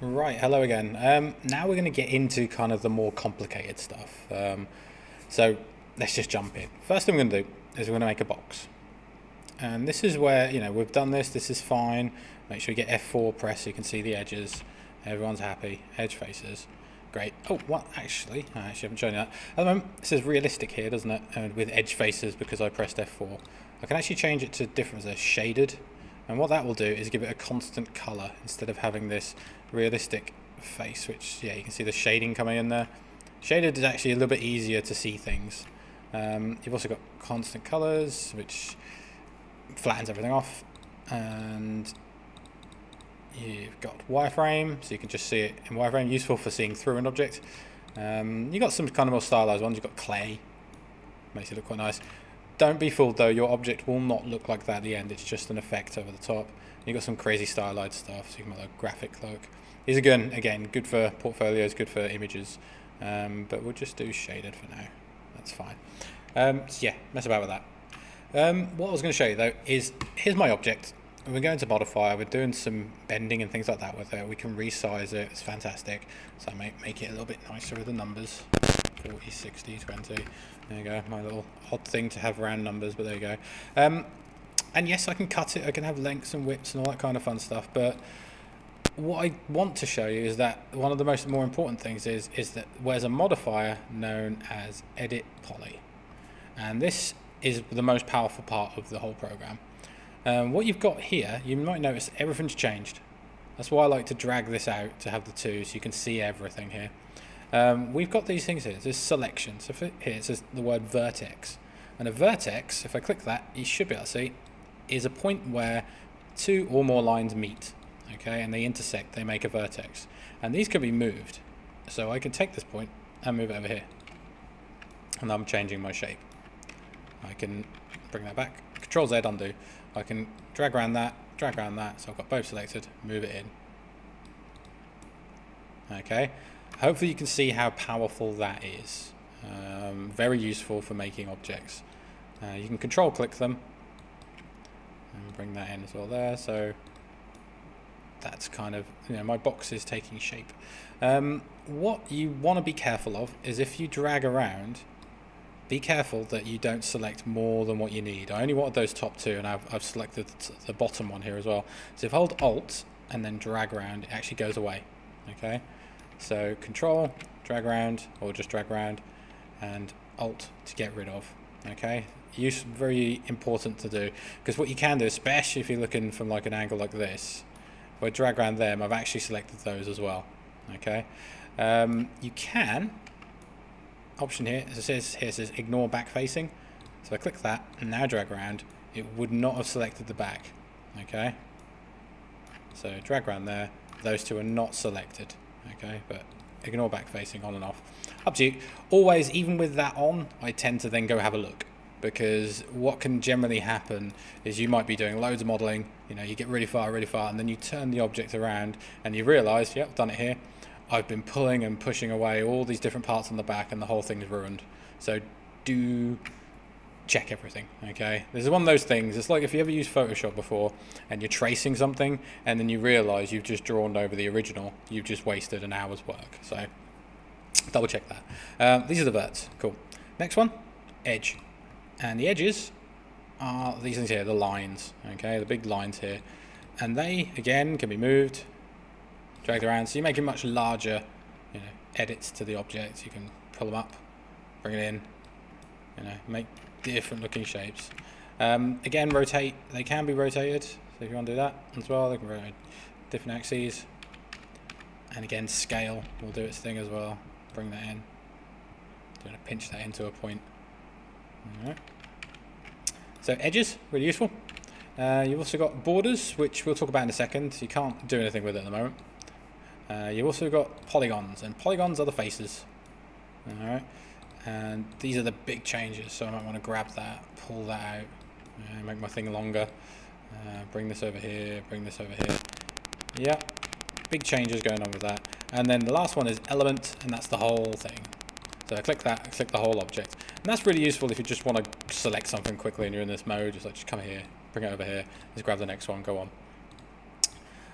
Right, hello again. Um, now we're going to get into kind of the more complicated stuff. Um, so let's just jump in. First thing we're going to do is we're going to make a box. And this is where, you know, we've done this, this is fine. Make sure you get F4 press so you can see the edges. Everyone's happy. Edge faces. Great. Oh, what? Actually, I actually haven't shown you that. At the moment, it says realistic here, doesn't it? And with edge faces because I pressed F4. I can actually change it to different, as shaded. And what that will do is give it a constant color instead of having this realistic face, which, yeah, you can see the shading coming in there. Shaded is actually a little bit easier to see things. Um, you've also got constant colors, which flattens everything off. And you've got wireframe, so you can just see it in wireframe, useful for seeing through an object. Um, you've got some kind of more stylized ones. You've got clay, makes it look quite nice. Don't be fooled though, your object will not look like that at the end, it's just an effect over the top. You've got some crazy stylized stuff, so you can make a graphic look. These are good, again, good for portfolios, good for images, um, but we'll just do shaded for now. That's fine. Um, so yeah, mess about with that. Um, what I was going to show you though is, here's my object. We're going to modify, we're doing some bending and things like that with it. We can resize it, it's fantastic. So I make, make it a little bit nicer with the numbers. 40, 60, 20. There you go, my little odd thing to have round numbers, but there you go. Um, and yes, I can cut it, I can have lengths and widths and all that kind of fun stuff, but what I want to show you is that one of the most more important things is, is that there's a modifier known as edit poly. And this is the most powerful part of the whole program. Um, what you've got here, you might notice everything's changed. That's why I like to drag this out to have the two so you can see everything here. Um, we've got these things here. There's selection. So here it says the word vertex. And a vertex, if I click that, you should be able to see, is a point where two or more lines meet. Okay, and they intersect, they make a vertex. And these can be moved. So I can take this point and move it over here. And I'm changing my shape. I can bring that back. Control Z undo. I can drag around that, drag around that. So I've got both selected, move it in. Okay, Hopefully you can see how powerful that is. Um, very useful for making objects. Uh, you can control click them and bring that in as well there. So that's kind of, you know, my box is taking shape. Um, what you want to be careful of is if you drag around, be careful that you don't select more than what you need. I only wanted those top two and I've, I've selected the bottom one here as well. So if I hold Alt and then drag around, it actually goes away. Okay. So control, drag around, or just drag around, and alt to get rid of. Okay, use very important to do because what you can do, especially if you're looking from like an angle like this, if drag around them, I've actually selected those as well. Okay, um, you can option here, as it says here, it says ignore back facing. So I click that and now drag around, it would not have selected the back. Okay, so drag around there. Those two are not selected okay but ignore back facing on and off. Up to you. Always even with that on I tend to then go have a look because what can generally happen is you might be doing loads of modeling you know you get really far really far and then you turn the object around and you realize yep done it here. I've been pulling and pushing away all these different parts on the back and the whole thing's ruined. So do check everything okay? This is one of those things it's like if you ever used photoshop before and you're tracing something and then you realize you've just drawn over the original you've just wasted an hour's work so double check that. Um, these are the verts cool. Next one edge. And the edges are these things here the lines okay the big lines here. And they again can be moved dragged around so you make it much larger you know edits to the object you can pull them up bring it in you know make different looking shapes. Um, again, rotate. They can be rotated. So if you want to do that as well, they can rotate different axes. And again, scale will do its thing as well. Bring that in. Going to pinch that into a point. Alright. So edges, really useful. Uh, you've also got borders, which we'll talk about in a second. You can't do anything with it at the moment. Uh, you've also got polygons, and polygons are the faces. Alright and these are the big changes so I might want to grab that pull that out make my thing longer. Uh, bring this over here bring this over here. Yeah big changes going on with that. And then the last one is element and that's the whole thing. So I click that I click the whole object. And that's really useful if you just want to select something quickly and you're in this mode just like just come here bring it over here just grab the next one go on.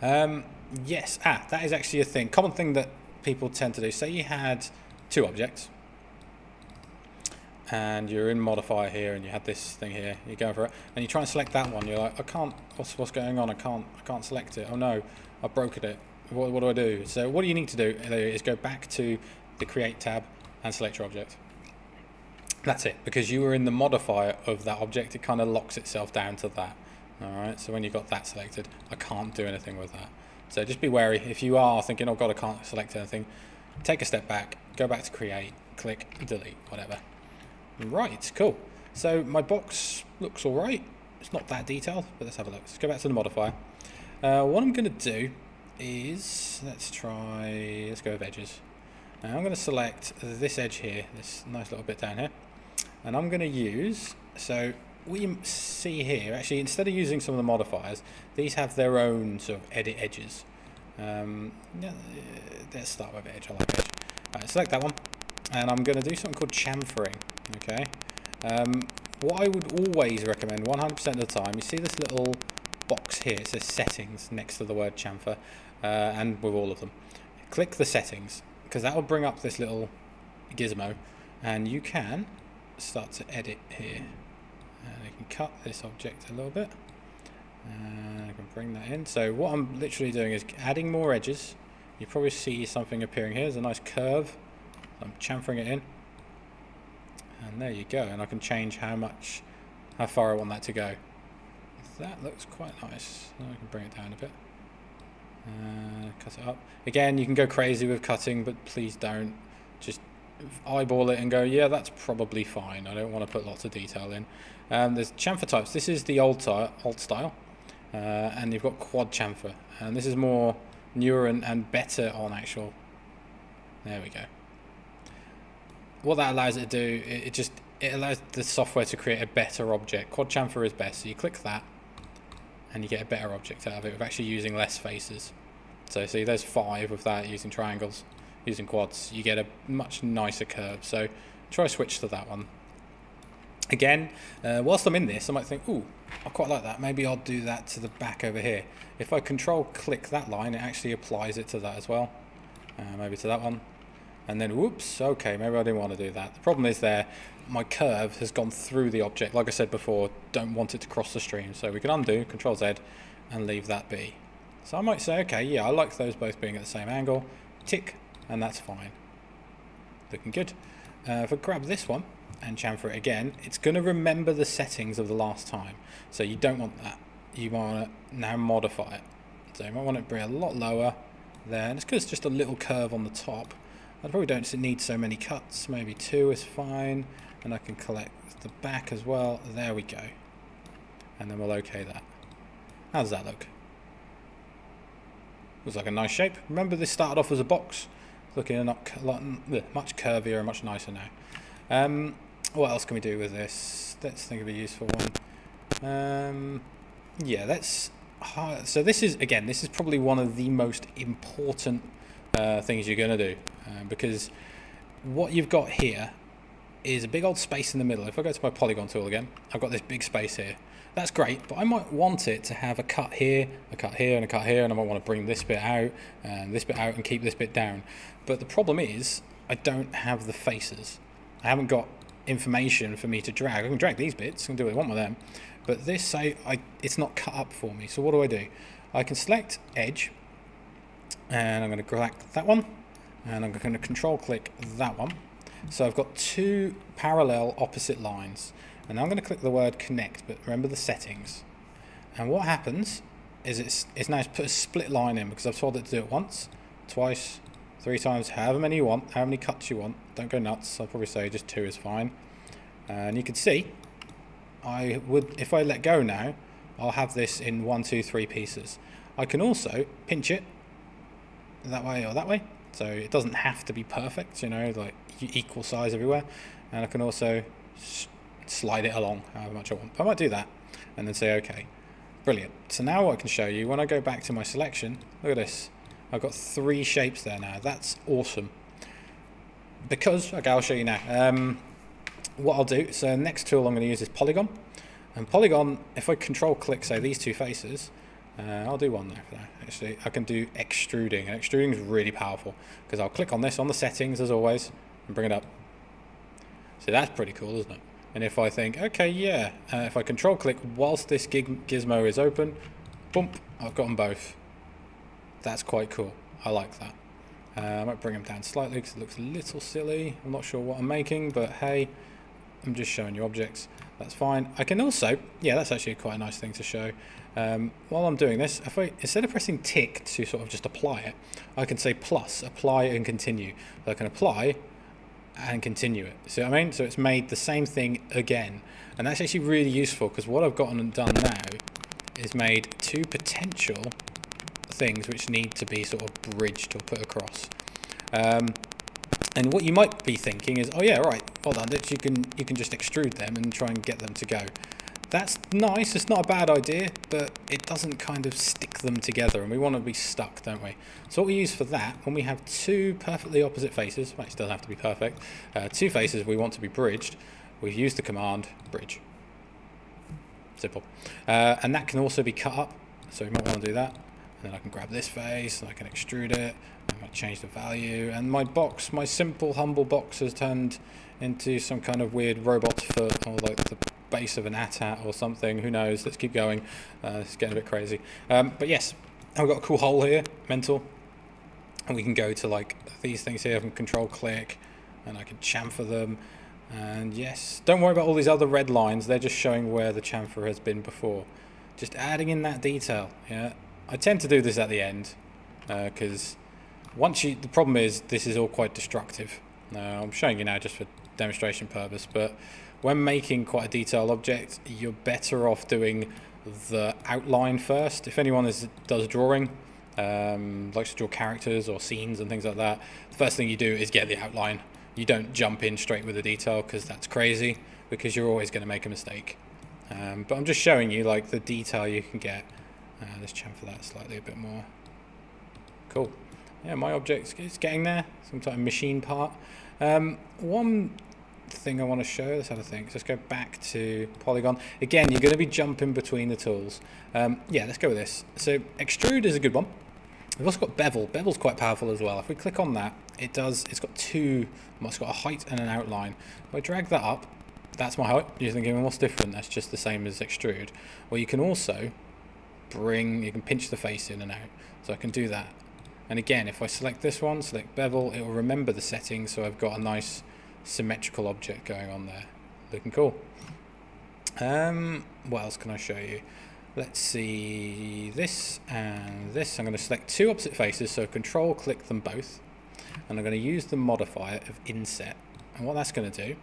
Um, yes, ah, that is actually a thing. Common thing that people tend to do. Say you had two objects and you're in modifier here and you had this thing here, you're going for it, and you try and select that one, you're like, I can't, what's, what's going on, I can't, I can't select it, oh no, I've broken it, what, what do I do? So what do you need to do is go back to the create tab and select your object. That's it, because you were in the modifier of that object, it kind of locks itself down to that. Alright, so when you've got that selected, I can't do anything with that. So just be wary, if you are thinking, oh god, I can't select anything, take a step back, go back to create, click delete, whatever. Right, cool. So my box looks all right. It's not that detailed, but let's have a look. Let's go back to the modifier. Uh, what I'm going to do is, let's try, let's go with edges. Now I'm going to select this edge here, this nice little bit down here. And I'm going to use, so we see here, actually instead of using some of the modifiers, these have their own sort of edit edges. Um, let's start with edge, I like edge. Right, select that one, and I'm going to do something called chamfering. Okay. Um, what I would always recommend, 100% of the time, you see this little box here, it says settings next to the word chamfer, uh, and with all of them. Click the settings, because that will bring up this little gizmo, and you can start to edit here. And I can cut this object a little bit, and I can bring that in. So what I'm literally doing is adding more edges. You probably see something appearing here. There's a nice curve. I'm chamfering it in and there you go. And I can change how much how far I want that to go. That looks quite nice. I can bring it down a bit. Uh, cut it up. Again you can go crazy with cutting but please don't just eyeball it and go yeah that's probably fine. I don't want to put lots of detail in. Um, there's chamfer types. This is the old, old style. Uh, and you've got quad chamfer. And this is more newer and, and better on actual. There we go what that allows it to do, it, it just it allows the software to create a better object. Quad chamfer is best, so you click that and you get a better object out of it with actually using less faces. So see there's five with that using triangles, using quads, you get a much nicer curve. So try to switch to that one. Again, uh, whilst I'm in this, I might think, ooh, I quite like that. Maybe I'll do that to the back over here. If I control click that line, it actually applies it to that as well. Uh, maybe to that one and then whoops okay maybe I didn't want to do that. The problem is there my curve has gone through the object like I said before don't want it to cross the stream. So we can undo control Z and leave that be. So I might say okay yeah I like those both being at the same angle. Tick and that's fine. Looking good. Uh, if I grab this one and chamfer it again it's going to remember the settings of the last time. So you don't want that. You want to now modify it. So you might want it to be a lot lower there. And it's because it's just a little curve on the top I probably don't need so many cuts, maybe two is fine, and I can collect the back as well. There we go. And then we'll okay that. How does that look? Looks like a nice shape. Remember this started off as a box. Looking a lot, much curvier and much nicer now. Um, what else can we do with this? Let's think of a useful one. Um, yeah, let's... So this is, again, this is probably one of the most important uh, things you're going to do. Uh, because what you've got here is a big old space in the middle. If I go to my polygon tool again, I've got this big space here. That's great, but I might want it to have a cut here, a cut here, and a cut here, and I might want to bring this bit out, and this bit out, and keep this bit down. But the problem is, I don't have the faces. I haven't got information for me to drag. I can drag these bits, I can do what I want with them, but this, I, I, it's not cut up for me. So what do I do? I can select edge, and I'm going to select that one, and I'm going to control click that one. So I've got two parallel opposite lines. And I'm going to click the word connect, but remember the settings. And what happens is it's, it's now put a split line in because I've told it to do it once, twice, three times, however many you want, how many cuts you want. Don't go nuts. I'll probably say just two is fine. And you can see, I would, if I let go now, I'll have this in one, two, three pieces. I can also pinch it that way or that way so it doesn't have to be perfect, you know, like equal size everywhere. And I can also slide it along however much I want. I might do that and then say, okay, brilliant. So now what I can show you, when I go back to my selection, look at this. I've got three shapes there now. That's awesome. Because, okay, I'll show you now. Um, what I'll do, so next tool I'm going to use is Polygon. And Polygon, if I control click, say, these two faces, Uh, I'll do one there for that. Actually, I can do extruding, and extruding is really powerful because I'll click on this on the settings as always and bring it up. So that's pretty cool, isn't it? And if I think, okay, yeah, uh, if I control click whilst this gizmo is open, bump, I've got them both. That's quite cool. I like that. Uh, I might bring them down slightly because it looks a little silly. I'm not sure what I'm making, but hey, I'm just showing you objects. That's fine. I can also, yeah, that's actually quite a nice thing to show. Um, while I'm doing this, if I instead of pressing tick to sort of just apply it, I can say plus, apply and continue. So I can apply and continue it. See what I mean? So it's made the same thing again. And that's actually really useful because what I've gotten and done now is made two potential things which need to be sort of bridged or put across. Um, and what you might be thinking is, oh yeah, right, hold on, you can you can just extrude them and try and get them to go. That's nice, it's not a bad idea, but it doesn't kind of stick them together, and we want to be stuck, don't we? So what we use for that, when we have two perfectly opposite faces, well, doesn't have to be perfect, uh, two faces we want to be bridged, we've used the command bridge. Simple. Uh, and that can also be cut up, so we might want to do that. And then I can grab this face, and I can extrude it, I change the value, and my box, my simple, humble box has turned into some kind of weird robot foot, or like the base of an AT-AT or something, who knows, let's keep going, uh, it's getting a bit crazy. Um, but yes, I've got a cool hole here, mental, and we can go to like these things here, can control click, and I can chamfer them, and yes, don't worry about all these other red lines, they're just showing where the chamfer has been before. Just adding in that detail, yeah. I tend to do this at the end, because uh, once you, the problem is this is all quite destructive. I'm showing you now just for demonstration purpose, but when making quite a detailed object, you're better off doing the outline first. If anyone is, does drawing, um, likes to draw characters or scenes and things like that, the first thing you do is get the outline. You don't jump in straight with the detail because that's crazy, because you're always going to make a mistake. Um, but I'm just showing you like the detail you can get. Uh, let's chamfer that slightly a bit more. Cool. Yeah, my object is getting there. Some type of machine part. Um, one thing I want to show, let's have a think. Let's go back to Polygon. Again, you're going to be jumping between the tools. Um, yeah, let's go with this. So extrude is a good one. We've also got bevel. Bevel's quite powerful as well. If we click on that, it does, it's got two, well, it's got a height and an outline. If I drag that up, that's my height. You're thinking, well, what's different? That's just the same as extrude. Well, you can also bring, you can pinch the face in and out. So I can do that and again, if I select this one, select bevel, it will remember the settings, so I've got a nice symmetrical object going on there. Looking cool. Um, what else can I show you? Let's see this and this. I'm going to select two opposite faces, so control click them both. And I'm going to use the modifier of inset. And what that's going to do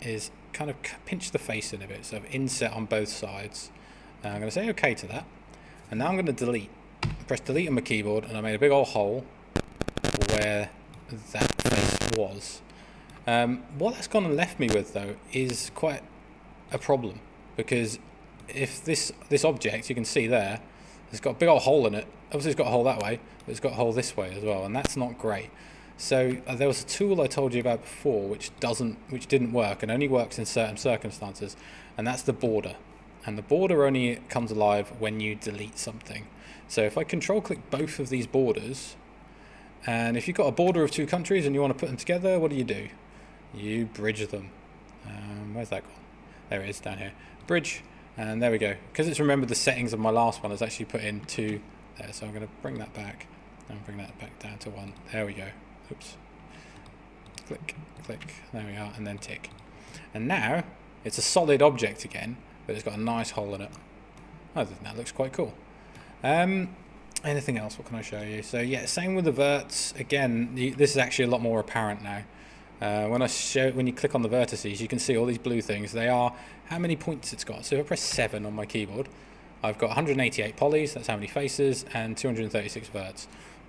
is kind of pinch the face in a bit. So I've inset on both sides. I'm going to say OK to that. And now I'm going to delete. Press delete on my keyboard and I made a big old hole where that face was. Um, what that's gone and left me with though is quite a problem. Because if this this object you can see there it's got a big old hole in it. Obviously it's got a hole that way but it's got a hole this way as well and that's not great. So uh, there was a tool I told you about before which doesn't which didn't work and only works in certain circumstances and that's the border and the border only comes alive when you delete something so if I control click both of these borders, and if you've got a border of two countries and you want to put them together, what do you do? You bridge them. Um, where's that gone? There it is down here. Bridge, and there we go. Because it's remembered the settings of my last one, it's actually put in two there. So I'm going to bring that back and bring that back down to one. There we go. Oops. Click, click. There we are, and then tick. And now it's a solid object again, but it's got a nice hole in it. I think that looks quite cool. Um, anything else? What can I show you? So yeah, same with the verts. Again, this is actually a lot more apparent now. Uh, when I show, when you click on the vertices, you can see all these blue things. They are how many points it's got. So if I press seven on my keyboard, I've got 188 polys. That's how many faces, and 236 verts.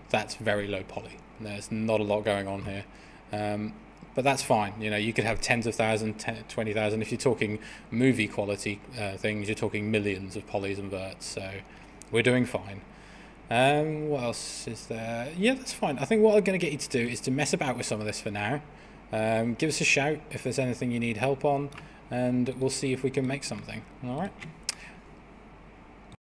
That's very low poly. There's not a lot going on here. Um, but that's fine. You know, you could have tens of thousands, 20,000. If you're talking movie quality uh, things, you're talking millions of polys and verts. So we're doing fine. Um, what else is there? Yeah, that's fine. I think what I'm going to get you to do is to mess about with some of this for now. Um, give us a shout if there's anything you need help on, and we'll see if we can make something. All right.